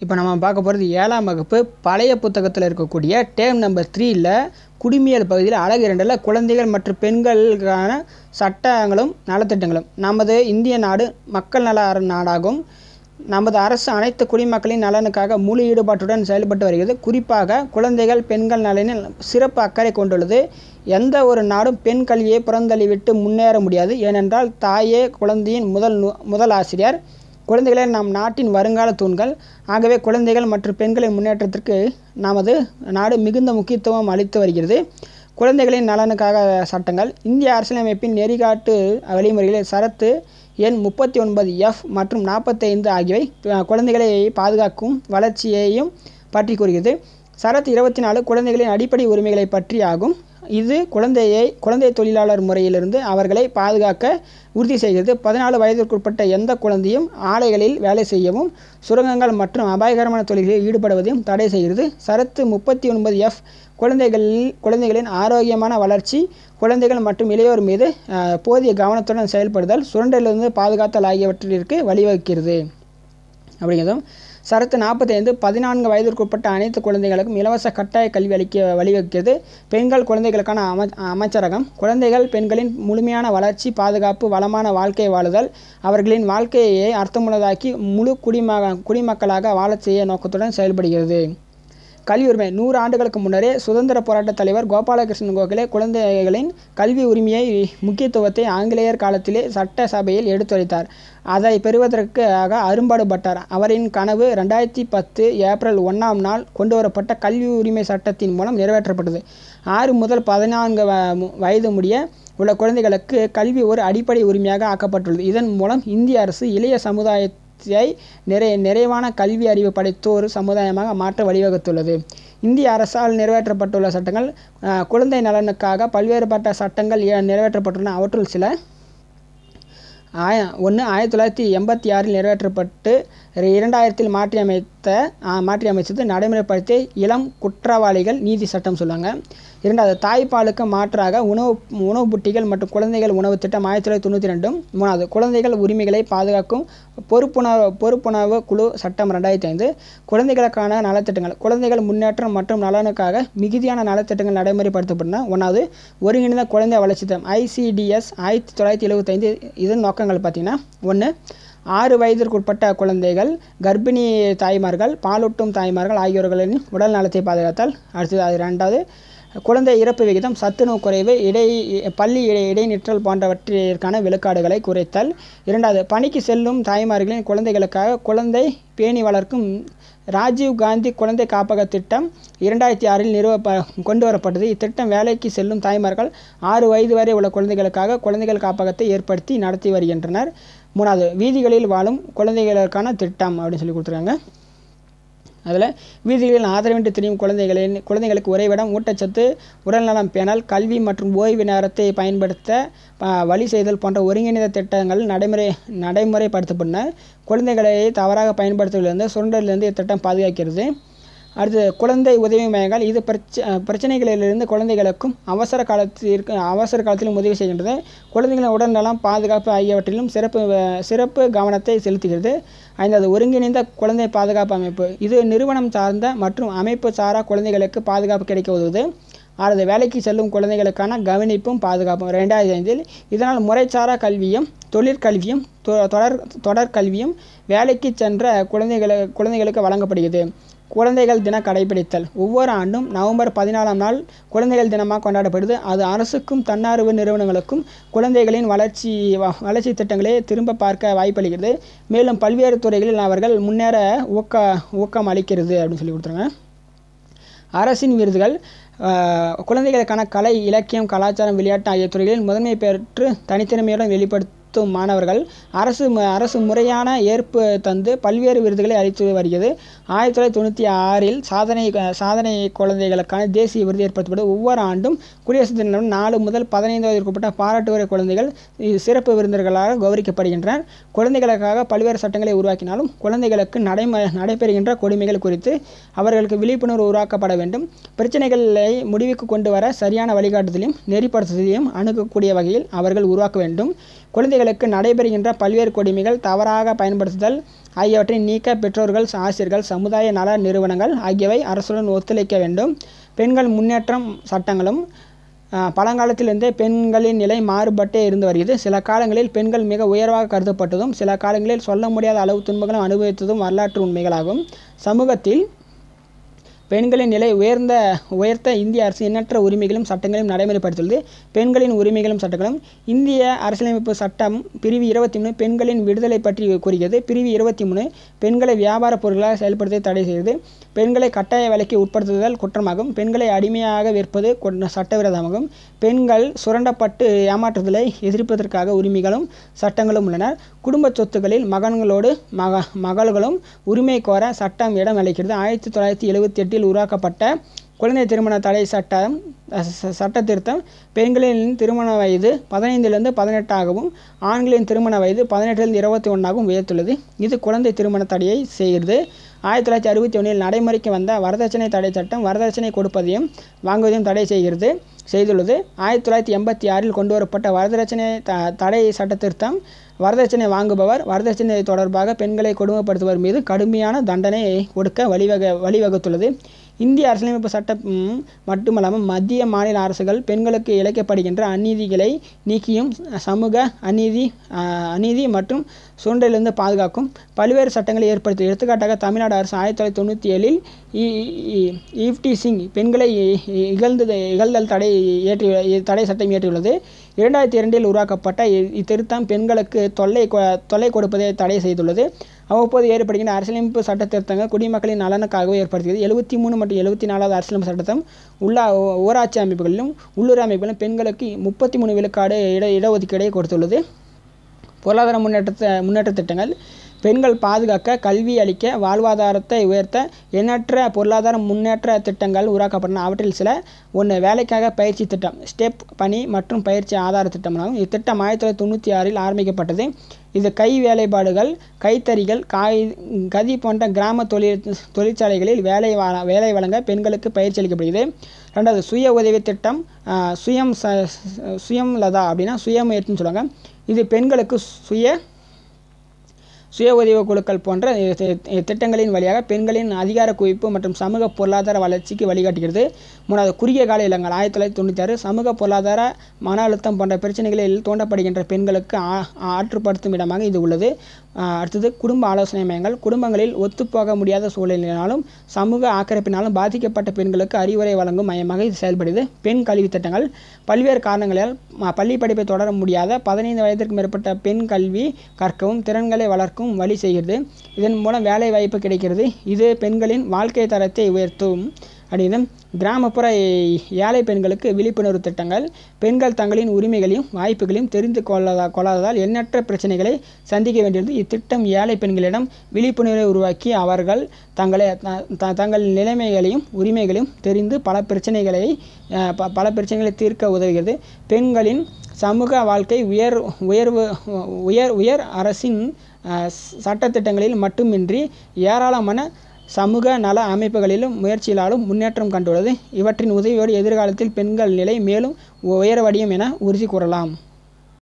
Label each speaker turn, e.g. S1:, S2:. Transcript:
S1: இப்போ நம்ம பார்க்க போகிறது ஏழாம் வகுப்பு பழைய புத்தகத்தில் இருக்கக்கூடிய டேம் நம்பர் த்ரீயில் குடிமியல் பகுதியில் அழகு இரண்டில் குழந்தைகள் மற்றும் பெண்களுக்கான சட்டங்களும் நலத்திட்டங்களும். நமது இந்திய நாடு மக்கள் நல நாடாகும். நமது அரசு அனைத்து குடிமக்களின் நலனுக்காக முழு ஈடுபாட்டுடன் செயல்பட்டு வருகிறது. குறிப்பாக குழந்தைகள் பெண்கள் நலனில் சிறப்பு அக்கறை கொண்டுள்ளது. எந்த ஒரு நாடும் பெண் கல்வியை புறந்தள்ளிவிட்டு முன்னேற முடியாது. ஏனென்றால் தாயே குழந்தையின் முதல் நு- முதல் ஆசிரியர். குழந்தைகளே நம் நாட்டின் வருங்கால தூண்கள். ஆகவே குழந்தைகள் மற்றும் பெண்களின் முன்னேற்றத்திற்கு நமது நாடு மிகுந்த முக்கியத்துவம் அளித்து வருகிறது. குழந்தைகளின் நலனுக்காக சட்டங்கள். இந்திய அரசியலமைப்பின் நெறிகாட்டு வழிமுறைகளில் சரத்து எண் முப்பத்தி ஒன்பது எஃப் மற்றும் நாற்பத்தைந்து ஆகியவை குழந்தைகளை பாதுகாக்கும் வளர்ச்சியையும் பற்றி கூறுகிறது. சரத் இருபத்தி நாலு குழந்தைகளின் அடிப்படை உரிமைகளை பற்றி ஆகும். இது குழந்தையை குழந்தை தொழிலாளர் முறையிலிருந்து அவர்களை பாதுகாக்க உறுதி செய்கிறது. பதினாலு வயதிற்குட்பட்ட எந்த குழந்தையும் ஆலைகளில் வேலை செய்யவும் சுரங்கங்கள் மற்றும் அபாயகரமான தொழில்களில் ஈடுபடுவதையும் தடை செய்கிறது. சரத்து முப்பத்தி ஒன்பது எஃப் குழந்தைகளில் குழந்தைகளின் ஆரோக்கியமான வளர்ச்சி குழந்தைகள் மற்றும் இளையோர் மீது போதிய கவனத்துடன் செயல்படுதல் சுரண்டலிருந்து பாதுகாத்தல் ஆகியவற்றிற்கு வழிவகுக்கிறது. அப்படிங்கிறதும் சரத்து நாற்பத்தைந்து பதினான்கு வயதிற்குட்பட்ட அனைத்து குழந்தைகளுக்கும் இலவச கட்டாய கல்வி அளிக்க வழிவகுக்கிறது. பெண்கள் குழந்தைகளுக்கான அம அமைச்சரகம். குழந்தைகள் பெண்களின் முழுமையான வளர்ச்சி பாதுகாப்பு வளமான வாழ்க்கை வாழுதல் அவர்களின் வாழ்க்கையை அர்த்தமுள்ளதாக்கி முழு குடிம குடிமக்களாக வாழச் செய்ய நோக்கத்துடன் செயல்படுகிறது. கல்வி உரிமை நூறு ஆண்டுகளுக்கு முன்னரே சுதந்திர போராட்ட தலைவர் கோபாலகிருஷ்ணன் கோகலே குழந்தைகளின் கல்வி உரிமையை முக்கியத்துவத்தை ஆங்கிலேயர் காலத்திலே சட்ட சபையில் எடுத்துரைத்தார். அதை பெறுவதற்காக அரும்பாடுபட்டார். அவரின் கனவு ரெண்டாயிரத்தி பத்து ஏப்ரல் ஒன்றாம் நாள் கொண்டுவரப்பட்ட கல்வி உரிமை சட்டத்தின் மூலம் நிறைவேற்றப்பட்டது. ஆறு முதல் பதினான்கு வ- வயது முடிய உள்ள குழந்தைகளுக்கு கல்வி ஒரு அடிப்படை உரிமையாக ஆக்கப்பட்டுள்ளது. இதன் மூலம் இந்திய அரசு இளைய சமுதாயத்தை நிறை நிறைவான கல்வி அறிவு படைத்த ஒரு சமுதாயமாக மாற்ற வழிவகுத்துள்ளது. இந்திய அரசால் நிறைவேற்றப்பட்டுள்ள சட்டங்கள் குழந்தை நலனுக்காக பல்வேறுபட்ட சட்டங்கள் நிறைவேற்றப்பட்டுள்ளன. அவற்றுள் சில ஆய ஒன்று ஆயிரத்தி தொள்ளாயிரத்தி எண்பத்தி ஆறில் நிறைவேற்றப்பட்டு இரண்டாயிரத்தில் மாற்றியமைத்த ஆ, மாற்றியமைச்சது நடைமுறைப்படுத்திய இளம் குற்றவாளிகள் நீதி சட்டம் சொல்லுவாங்க. இரண்டாவது தாய்ப்பாலுக்கு மாற்றாக உணவு உணவு புட்டிகள் மற்றும் குழந்தைகள் உணவு திட்டம் ஆயிரத்தி தொள்ளாயிரத்தி தொண்ணூற்றி ரெண்டும். மூணாவது குழந்தைகள் உரிமைகளை பாதுகாக்கும் பொறுப்புணர்வு பொறுப்புணர்வு குழு சட்டம் ரெண்டாயிரத்தி ஐந்து. குழந்தைகளுக்கான நலத்திட்டங்கள் குழந்தைகள் முன்னேற்றம் மற்றும் நலனுக்காக மிகுதியான நலத்திட்டங்கள் நடைமுறைப்படுத்தப்பட்டன. ஒன்றாவது ஒருங்கிணைந்த குழந்தை வளர்ச்சி திட்டம் ஐசிடிஎஸ் ஆயிரத்தி தொள்ளாயிரத்தி எழுபத்தைந்து இதன் நோக்கங்கள் பார்த்தீங்கன்னா ஒன்று ஆறு வயதிற்குட்பட்ட குழந்தைகள் கர்ப்பிணி தாய்மார்கள் பாலூட்டும் தாய்மார்கள் ஆகியோர்களின் உடல் நலத்தை பாதுகாத்தல். அடுத்தது அது ரெண்டாவது குழந்தை இறப்பு விகிதம் சத்துணவு குறைவு இடை பள்ளி இடை இடைநிற்றல் போன்றவற்றிற்கான விழுக்காடுகளை குறைத்தல். இரண்டாவது பணிக்கு செல்லும் தாய்மார்களின் குழந்தைகளுக்காக குழந்தை பேணி வளர்க்கும் ராஜீவ் காந்தி குழந்தை காப்பக திட்டம் இரண்டாயிரத்தி ஆறில் நிறுவ கொண்டு வரப்பட்டது இத்திட்டம் வேலைக்கு செல்லும் தாய்மார்கள் ஆறு வயது வரை உள்ள குழந்தைகளுக்காக குழந்தைகள் காப்பகத்தை ஏற்படுத்தி நடத்தி வருகின்றனர். மூணாவது வீதிகளில் வாழும் குழந்தைகளுக்கான திட்டம் அப்படின்னு சொல்லி கொடுத்துருக்காங்க. அதில் வீதிகளில் ஆதரவின்றி திரியும் குழந்தைகளின் குழந்தைகளுக்கு உறைவிடம் ஊட்டச்சத்து உடல்நலம் பேணல் கல்வி மற்றும் ஓய்வு நேரத்தை பயன்படுத்த வழி செய்தல் போன்ற ஒருங்கிணைந்த திட்டங்கள் நடைமுறை நடைமுறைப்படுத்தப்பட்டன. குழந்தைகளை தவறாக பயன்படுத்துவதிலிருந்து சுரண்டலிருந்து இத்திட்டம் பாதுகாக்கிறது. அடுத்து குழந்தை உதவி மையங்கள். இது பிரச்ச பிரச்சனைகளிலிருந்து குழந்தைகளுக்கும் அவசர காலத்திற்கு அவசர காலத்திலும் உதவி செய்கின்றது. குழந்தைகளின் உடல்நலம் பாதுகாப்பு ஆகியவற்றிலும் சிறப்பு சிறப்பு கவனத்தை செலுத்துகிறது. ஐந்தாவது ஒருங்கிணைந்த குழந்தை பாதுகாப்பு அமைப்பு. இது நிறுவனம் சார்ந்த மற்றும் அமைப்பு சாரா குழந்தைகளுக்கு பாதுகாப்பு கிடைக்க உதவுது. ஆறாவது வேலைக்கு செல்லும் குழந்தைகளுக்கான கவனிப்பும் பாதுகாப்பும். ரெண்டாயிரத்தி ஐந்தில் இதனால் முறைசாரா கல்வியும் தொழிற்கல்வியும் தொ- தொடர் தொடர்கல்வியும் வேலைக்கு சென்ற குழந்தைகளை குழந்தைகளுக்கு வழங்கப்படுகிறது. குழந்தைகள் தின கடைபிடித்தல். ஒவ்வொரு ஆண்டும் நவம்பர் பதினாலாம் நாள் குழந்தைகள் தினமாக கொண்டாடப்படுது. அது அரசுக்கும் தன்னார்வ நிறுவனங்களுக்கும் குழந்தைகளின் வளர்ச்சி வ- வளர்ச்சி திட்டங்களை திரும்ப பார்க்க வாய்ப்பளிக்கிறது. மேலும் பல்வேறு துறைகளில் அவர்கள் முன்னேற ஊக்க ஊக்கம் அளிக்கிறது அப்படின்னு சொல்லி கொடுத்துருங்க அரசின் விருதுகள் குழந்தைகளுக்கான கலை இலக்கியம் கலாச்சாரம் விளையாட்டு ஆகிய துறைகளில் முதன்மை பெற்று தனித்திறமையுடன் வெளிப்படுத்தும் மாணவர்கள் அரசு அரசு முறையான ஏற்பு தந்து பல்வேறு விருதுகளை அளித்து வருகிறது. ஆயிரத்தி தொள்ளாயிரத்தி தொண்ணூற்றி ஆறில் சாதனை சாதனை குழந்தைகளுக்கான தேசிய விருது ஏற்படுத்தப்படும் ஒவ்வொரு ஆண்டும் குடியரசு தினம் நாலு முதல் பதினைந்து வயதிற்குட்பட்ட பாராட்டு வரை குழந்தைகள் சிறப்பு விருந்தினர்களாக கௌரவிக்கப்படுகின்றனர். குழந்தைகளுக்காக பல்வேறு சட்டங்களை உருவாக்கினாலும் குழந்தைகளுக்கு நடைம நடைபெறுகின்ற கொடுமைகள் குறித்து அவர்களுக்கு விழிப்புணர்வு உருவாக்கப்பட வேண்டும். பிரச்சனைகளை முடிவுக்கு கொண்டு வர சரியான வழிகாட்டுதலையும் நெறிப்படுத்துதலையும் அணுகக்கூடிய வகையில் அவர்கள் உருவாக்க வேண்டும். குழந்தைகள் குழந்தைகளுக்கு நடைபெறுகின்ற பல்வேறு கொடுமைகள் தவறாக பயன்படுத்துதல் ஆகியவற்றை நீக்க பெற்றோர்கள் ஆசிரியர்கள் சமுதாய நல நிறுவனங்கள் ஆகியவை அரசுடன் ஒத்துழைக்க வேண்டும். பெண்கள் முன்னேற்றம் சட்டங்களும் பழங்காலத்திலிருந்தே பெண்களின் நிலை மாறுபட்டே இருந்து வருகிறது. சில காலங்களில் பெண்கள் மிக உயர்வாக கருதப்பட்டதும் சில காலங்களில் சொல்ல முடியாத அளவு துன்பங்களும் அனுபவித்ததும் வரலாற்று உண்மைகளாகும். சமூகத்தில் பெண்களின் நிலை உயர்ந்த உயர்த்த இந்திய அரசு எண்ணற்ற உரிமைகளும் சட்டங்களையும் நடைமுறைப்படுத்தியுள்ளது. பெண்களின் உரிமைகளும் சட்டங்களும் இந்திய அரசியலமைப்பு சட்டம் பிரிவு இருபத்தி மூணு பெண்களின் விடுதலை பற்றி கூறுகிறது. பிரிவு இருபத்தி மூணு பெண்களை வியாபார பொருட்களாக செயல்படுத்த தடை செய்கிறது பெண்களை கட்டாய வேலைக்கு உட்படுத்துதல் குற்றமாகும். பெண்களை அடிமையாக விற்பது கொ- சட்டவிரோதமாகும். பெண்கள் சுரண்டப்பட்டு ஏமாற்றுதலை எதிர்ப்பதற்காக உரிமைகளும் சட்டங்களும் உள்ளன. குடும்ப சொத்துக்களில் மகன்களோடு மக மகள்களும் உரிமை கோர சட்டம் இடம் அளிக்கிறது. ஆயிரத்தி தொள்ளாயிரத்தி எழுபத்தி எட்டில் உருவாக்கப்பட்ட குழந்தை திருமண தடை சட்டம் சட்ட திருத்தம் பெண்களின் திருமண வயது பதினைந்திலிருந்து பதினெட்டாகவும் ஆண்களின் திருமண வயது பதினெட்டிலிருந்து இருபத்தி ஒன்றாகவும் உயர்த்துள்ளது. இது குழந்தை திருமண தடையை செய்கிறது. ஆயிரத்தி தொள்ளாயிரத்தி அறுபத்தி ஒன்றில் நடைமுறைக்கு வந்த வரதட்சணை தடை சட்டம் வரதட்சணை கொடுப்பதையும் வாங்குவதையும் தடை செய்கிறது செய்துள்ளது. ஆயிரத்தி தொள்ளாயிரத்தி எண்பத்தி ஆறில் கொண்டு வரப்பட்ட வரதட்சணை த தடை சட்ட திருத்தம் வரதட்சணை வாங்குபவர் வரதட்சணை தொடர்பாக பெண்களை கொடுமைப்படுத்துவர் மீது கடுமையான தண்டனை கொடுக்க வழிவக வழிவகுத்துள்ளது. இந்திய அரசியலமைப்பு சட்டம் மட்டுமல்லாமல் மத்திய மாநில அரசுகள் பெண்களுக்கு இழைக்கப்படுகின்ற அநீதிகளை நீக்கியும் சமூக அநீதி அநீதி மற்றும் சுரண்டலிருந்து பாதுகாக்கும். பல்வேறு சட்டங்களை ஏற்படுத்தி எடுத்துக்காட்டாக தமிழ்நாடு அரசு ஆயிரத்தி தொள்ளாயிரத்தி தொண்ணூற்றி ஏழில் ஈவ்டி சிங் பெண்களை இ- இகழ்ந்து இகழ்தல் தடை ஏற்றி தடை சட்டம் இயற்றியுள்ளது இரண்டாயிரத்தி இரண்டில் உருவாக்கப்பட்ட இத்திருத்தம் பெண்களுக்கு தொல்லை கொ- தொல்லை கொடுப்பதை தடை செய்துள்ளது. அவ்வப்போது ஏற்படுகின்ற அரசியலமைப்பு சட்ட திருத்தங்கள் குடிமக்களின் நலனுக்காகவே ஏற்படுத்துகிறது எழுபத்தி மூணு மற்றும் எழுபத்தி நாலாவது அரசியலமைப்பு சட்டத்தம் உள்ளா ஊராட்சி அமைப்புகளிலும் உள்ளூர் அமைப்புகளிலும் பெண்களுக்கு முப்பத்தி மூணு விழுக்காடு இட இடஒதுக்கீடை கொடுத்துள்ளது. பொருளாதார முன்னேற்றத்தை முன்னேற்ற திட்டங்கள் பெண்கள் பாதுகாக்க கல்வி அளிக்க வாழ்வாதாரத்தை உயர்த்த எண்ணற்ற பொருளாதார முன்னேற்ற திட்டங்கள் உருவாக்கப்பட்டன. அவற்றில் சில ஒன்று வேலைக்காக பயிற்சி திட்டம் ஸ்டெப் பணி மற்றும் பயிற்சி ஆதார திட்டமாகும் இத்திட்டம் ஆயிரத்தி தொள்ளாயிரத்தி தொண்ணூற்றி ஆறில் ஆரம்பிக்கப்பட்டது. இது கை வேலைப்பாடுகள் கைத்தறிகள் காய் கதி போன்ற கிராம தொழில் தொழிற்சாலைகளில் வேலை வா- வேலை வழங்க பெண்களுக்கு பயிற்சி அளிக்கப்படுகிறது. ரெண்டாவது சுய உதவி திட்டம் சுயம் ச சுயம் லதா அப்படின்னா சுயமுயற்சின்னு சொல்லுவாங்க. இது பெண்களுக்கு சுய சுய உதவி குழுக்கள் போன்ற திட்டங்களின் வழியாக பெண்களின் அதிகார குவிப்பு மற்றும் சமூக பொருளாதார வளர்ச்சிக்கு வழிகாட்டுகிறது. மூணாவது குறுகிய கால இல்லங்கள் ஆயிரத்தி தொள்ளாயிரத்தி தொண்ணூற்றி ஆறு சமூக பொருளாதார மன அழுத்தம் போன்ற பிரச்சனைகளில் தோண்டப்படுகின்ற பெண்களுக்கு ஆ- ஆற்றுப்படுத்தும் இடமாக இது உள்ளது. அடுத்தது குடும்ப ஆலோசனை மையங்கள். குடும்பங்களில் ஒத்துப்போக முடியாத சூழலினாலும் சமூக ஆக்கிரப்பினாலும் பாதிக்கப்பட்ட பெண்களுக்கு அறிவுரை வழங்கும் மையமாக இது செயல்படுது. பெண் கல்வி திட்டங்கள். பல்வேறு காரணங்களால் பள்ளி படிப்பை தொடர முடியாத பதினைந்து வயதிற்கு மேற்பட்ட பெண் கல்வி கற்கவும் திறன்களை வளர்க்கும் வழி செய்கிறது. இதன் மூலம் வேலை வாய்ப்பு கிடைக்கிறது. இது பெண்களின் வாழ்க்கை தரத்தை உயர்த்தும் அப்படின்னு கிராமப்புற ஏழை பெண்களுக்கு விழிப்புணர்வு திட்டங்கள் பெண்கள் தங்களின் உரிமைகளையும் வாய்ப்புகளையும் தெரிந்து கொள்ளாத கொள்ளாததால் எண்ணற்ற பிரச்சனைகளை சந்திக்க வேண்டியது இத்திட்டம் ஏழை பெண்களிடம் விழிப்புணர்வை உருவாக்கி அவர்கள் தங்களை த- த- தங்கள் நிலைமைகளையும் உரிமைகளையும் தெரிந்து பல பிரச்சனைகளை பல பிரச்சனைகளை தீர்க்க உதவுகிறது. பெண்களின் சமூக வாழ்க்கை உயர் உயர்வு உயர் உயர் அரசின் சட்டத்திட்டங்களில் மட்டுமின்றி ஏராளமான சமூக நல அமைப்புகளிலும் முயற்சியிலும் முன்னேற்றம் கண்டுள்ளது. இவற்றின் உதவியோடு எதிர்காலத்தில் பெண்கள் நிலை மேலும் உயரவடையும் என உறுதி கூறலாம்.